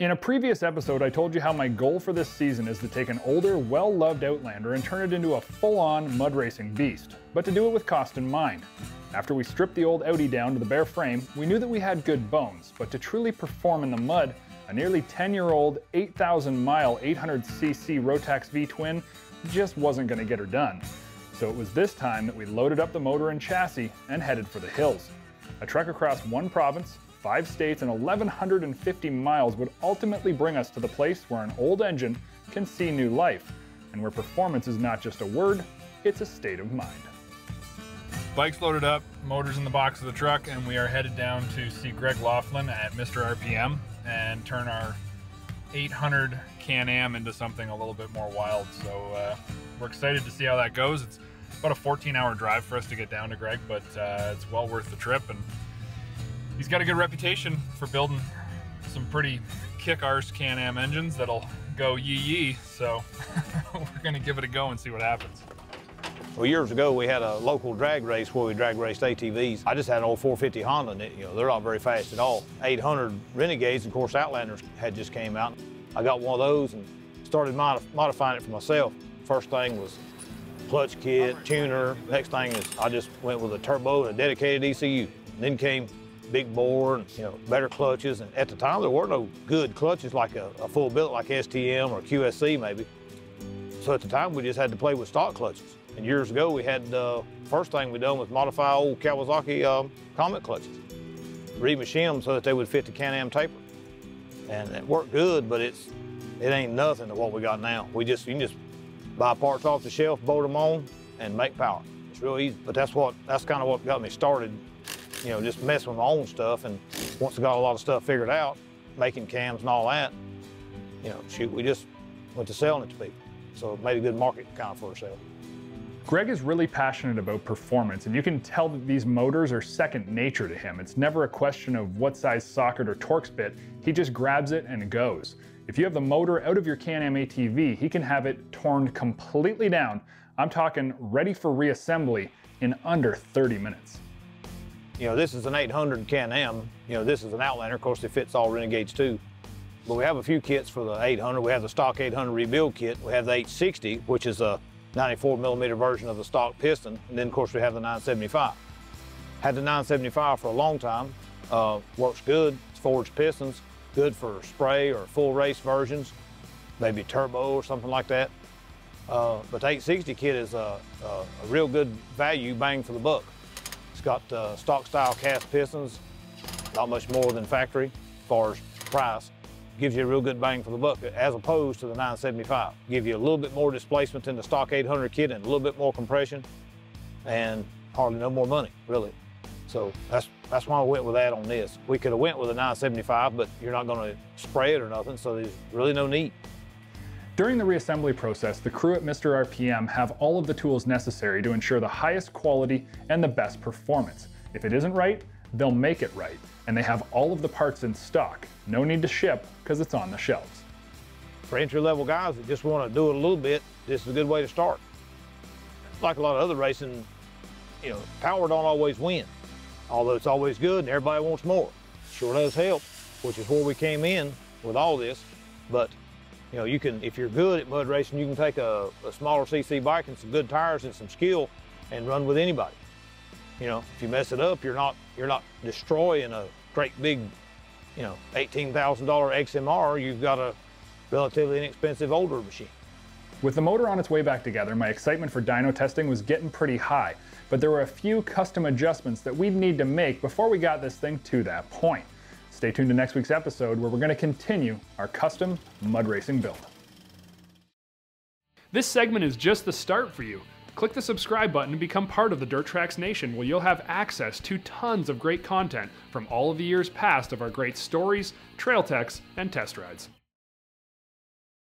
In a previous episode, I told you how my goal for this season is to take an older, well-loved Outlander and turn it into a full-on mud racing beast, but to do it with cost in mind. After we stripped the old Audi down to the bare frame, we knew that we had good bones, but to truly perform in the mud, a nearly 10-year-old, 8,000-mile 800cc Rotax V-twin just wasn't going to get her done. So it was this time that we loaded up the motor and chassis and headed for the hills. A trek across one province, five states, and 1,150 miles would ultimately bring us to the place where an old engine can see new life, and where performance is not just a word, it's a state of mind. Bike's loaded up, motors in the box of the truck, and we are headed down to see Greg Laughlin at Mr. RPM and turn our 800 Can-Am into something a little bit more wild. So uh, we're excited to see how that goes. It's about a 14 hour drive for us to get down to Greg, but uh, it's well worth the trip. And he's got a good reputation for building some pretty kick-arse Can-Am engines that'll go yee-yee. So we're gonna give it a go and see what happens. Well, years ago, we had a local drag race where we drag raced ATVs. I just had an old 450 Honda, and it, you know, they're not very fast at all. 800 Renegades, of course, Outlanders had just came out. I got one of those and started modif modifying it for myself. First thing was clutch kit, tuner. Next thing is I just went with a turbo and a dedicated ECU. And then came big bore and you know better clutches. And at the time, there were no good clutches like a, a full billet like STM or QSC maybe. So at the time, we just had to play with stock clutches. And years ago, we had, uh, first thing we done was modify old Kawasaki uh, Comet clutches. Remachine them so that they would fit the Can-Am taper. And it worked good, but it's, it ain't nothing to what we got now. We just, you can just buy parts off the shelf, bolt them on, and make power. It's real easy, but that's what, that's kind of what got me started you know, just messing with my own stuff. And once I got a lot of stuff figured out, making cams and all that, you know, shoot, we just went to selling it to people. So it made a good market kind of for ourselves. Greg is really passionate about performance, and you can tell that these motors are second nature to him. It's never a question of what size socket or Torx bit, he just grabs it and goes. If you have the motor out of your Can-Am ATV, he can have it torn completely down. I'm talking ready for reassembly in under 30 minutes. You know, this is an 800 Can-Am. You know, this is an Outlander. Of course, it fits all Renegades too. But we have a few kits for the 800. We have the stock 800 rebuild kit. We have the 860, which is a 94 millimeter version of the stock piston. And then, of course, we have the 975. Had the 975 for a long time. Uh, works good. It's forged pistons. Good for spray or full race versions. Maybe turbo or something like that. Uh, but the 860 kit is a, a, a real good value bang for the buck. It's got uh, stock style cast pistons, not much more than factory as far as price. Gives you a real good bang for the buck as opposed to the 975. Give you a little bit more displacement than the stock 800 kit and a little bit more compression and hardly no more money, really. So that's that's why I went with that on this. We could have went with a 975, but you're not gonna spray it or nothing, so there's really no need. During the reassembly process, the crew at Mr. RPM have all of the tools necessary to ensure the highest quality and the best performance. If it isn't right, they'll make it right, and they have all of the parts in stock. No need to ship, because it's on the shelves. For entry-level guys that just want to do it a little bit, this is a good way to start. Like a lot of other racing, you know, power don't always win. Although it's always good and everybody wants more. Sure does help, which is where we came in with all this. But you know, you can, if you're good at mud racing, you can take a, a smaller CC bike and some good tires and some skill and run with anybody. You know, if you mess it up, you're not, you're not destroying a great big, you know, $18,000 XMR. You've got a relatively inexpensive older machine. With the motor on its way back together, my excitement for dyno testing was getting pretty high, but there were a few custom adjustments that we'd need to make before we got this thing to that point. Stay tuned to next week's episode where we're going to continue our custom mud racing build. This segment is just the start for you. Click the subscribe button and become part of the Dirt Trax Nation where you'll have access to tons of great content from all of the years past of our great stories, trail techs, and test rides.